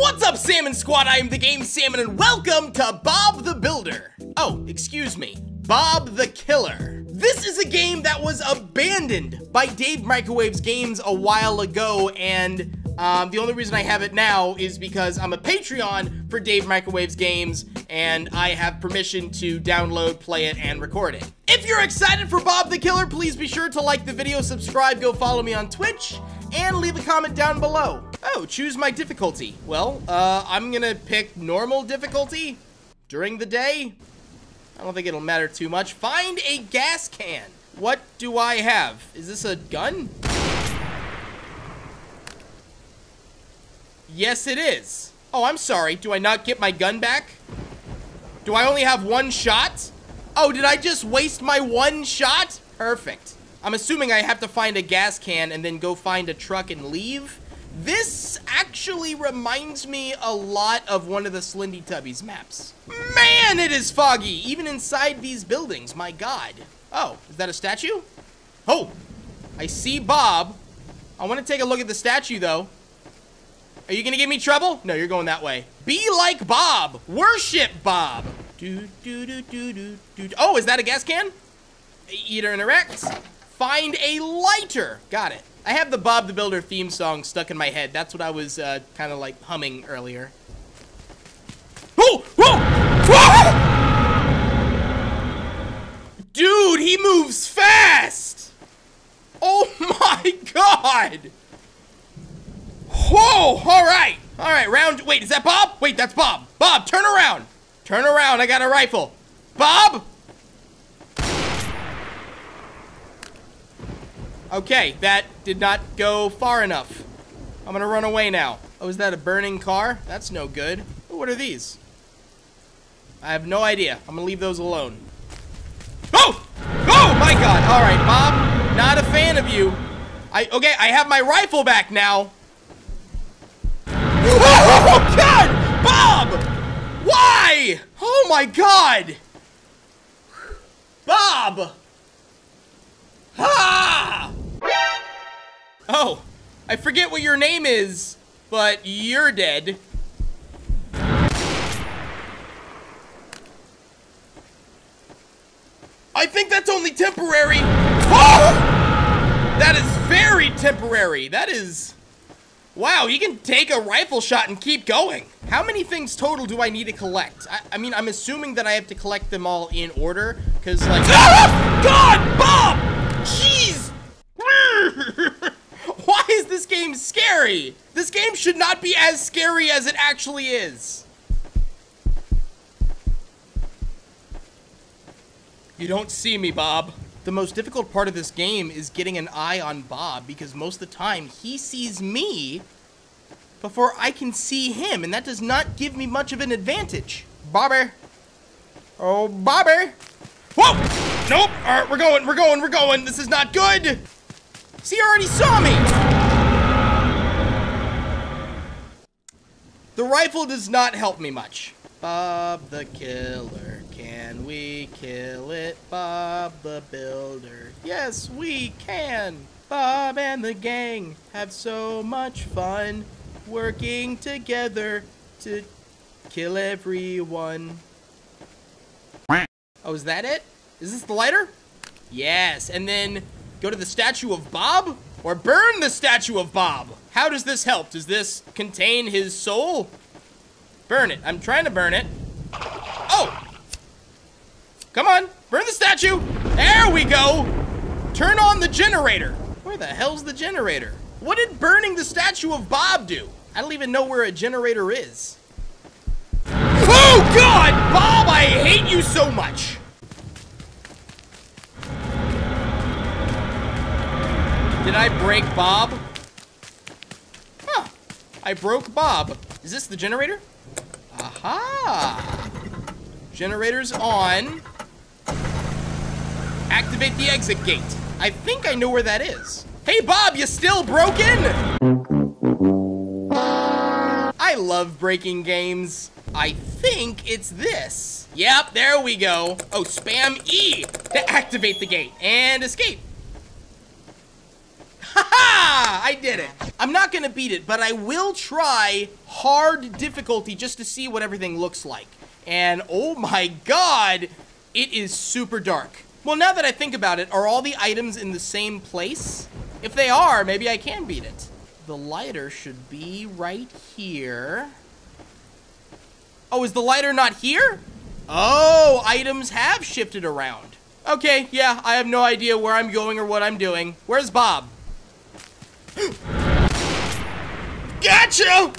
What's up, Salmon Squad? I am the Game Salmon, and welcome to Bob the Builder. Oh, excuse me, Bob the Killer. This is a game that was abandoned by Dave Microwaves Games a while ago, and um, the only reason I have it now is because I'm a Patreon for Dave Microwaves Games, and I have permission to download, play it, and record it. If you're excited for Bob the Killer, please be sure to like the video, subscribe, go follow me on Twitch, and leave a comment down below. Oh, choose my difficulty. Well, uh, I'm gonna pick normal difficulty during the day. I don't think it'll matter too much. Find a gas can. What do I have? Is this a gun? Yes, it is. Oh, I'm sorry. Do I not get my gun back? Do I only have one shot? Oh, did I just waste my one shot? Perfect. I'm assuming I have to find a gas can and then go find a truck and leave. This actually reminds me a lot of one of the Slendy Tubbies maps. Man, it is foggy, even inside these buildings, my god. Oh, is that a statue? Oh, I see Bob. I want to take a look at the statue, though. Are you gonna give me trouble? No, you're going that way. Be like Bob. Worship Bob. Do, do, do, do, do, do. Oh, is that a gas can? Eater and erect. Find a lighter. Got it. I have the Bob the Builder theme song stuck in my head. That's what I was uh, kind of like humming earlier. Oh! Whoa! Dude, he moves fast! Oh my god! Whoa! Alright! Alright, round- wait, is that Bob? Wait, that's Bob. Bob, turn around! Turn around, I got a rifle. Bob? Okay, that did not go far enough. I'm gonna run away now. Oh, is that a burning car? That's no good. what are these? I have no idea. I'm gonna leave those alone. Oh! Oh my god! Alright, Bob. Not a fan of you. I okay, I have my rifle back now. Oh god! Bob! Why? Oh my god! Bob! Ah! Oh, I forget what your name is, but you're dead. I think that's only temporary. Oh! That is very temporary. That is... Wow, he can take a rifle shot and keep going. How many things total do I need to collect? I, I mean, I'm assuming that I have to collect them all in order, because, like... Ah! God, Bob! Jeez! Why is this game scary? This game should not be as scary as it actually is. You don't see me, Bob. The most difficult part of this game is getting an eye on Bob because most of the time he sees me before I can see him, and that does not give me much of an advantage. Bobber. Oh, Bobber. Whoa! Nope. All right, we're going, we're going, we're going. This is not good. See, he already saw me. The rifle does not help me much. Bob the Killer, can we kill it? Bob the Builder, yes we can. Bob and the gang have so much fun working together to kill everyone. Oh, is that it? Is this the lighter? Yes, and then go to the statue of Bob? Or burn the statue of Bob? How does this help? Does this contain his soul? Burn it. I'm trying to burn it. Oh! Come on, burn the statue. There we go. Turn on the generator. Where the hell's the generator? What did burning the statue of Bob do? I don't even know where a generator is. Oh God, Bob, I hate you so much. Did I break Bob? Huh, I broke Bob. Is this the generator? Aha! Generator's on. Activate the exit gate. I think I know where that is. Hey, Bob, you still broken? I love breaking games. I think it's this. Yep, there we go. Oh, spam E to activate the gate and escape. Ha ha! I did it. I'm not gonna beat it, but I will try hard difficulty just to see what everything looks like. And oh my god, it is super dark. Well, now that I think about it, are all the items in the same place? If they are, maybe I can beat it. The lighter should be right here. Oh, is the lighter not here? Oh, items have shifted around. Okay, yeah, I have no idea where I'm going or what I'm doing. Where's Bob? Gotcha!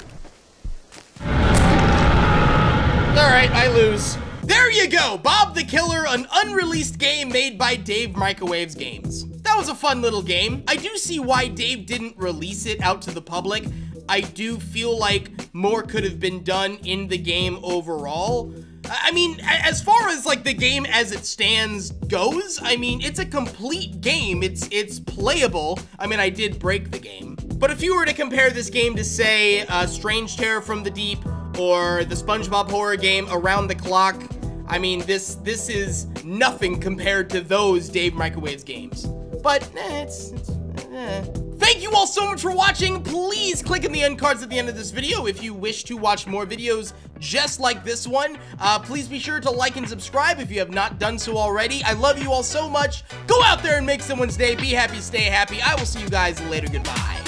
Alright, I lose. There you go, Bob the Killer, an unreleased game made by Dave Microwaves Games. That was a fun little game. I do see why Dave didn't release it out to the public. I do feel like more could have been done in the game overall. I mean, as far as like the game as it stands goes, I mean, it's a complete game. It's it's playable. I mean, I did break the game. But if you were to compare this game to say uh, Strange Terror from the Deep or the SpongeBob horror game Around the Clock, I mean, this this is nothing compared to those Dave Microwaves games. But eh, it's, it's eh. Thank you all so much for watching. Please click on the end cards at the end of this video if you wish to watch more videos just like this one. Uh, please be sure to like and subscribe if you have not done so already. I love you all so much. Go out there and make someone's day. Be happy, stay happy. I will see you guys later. Goodbye.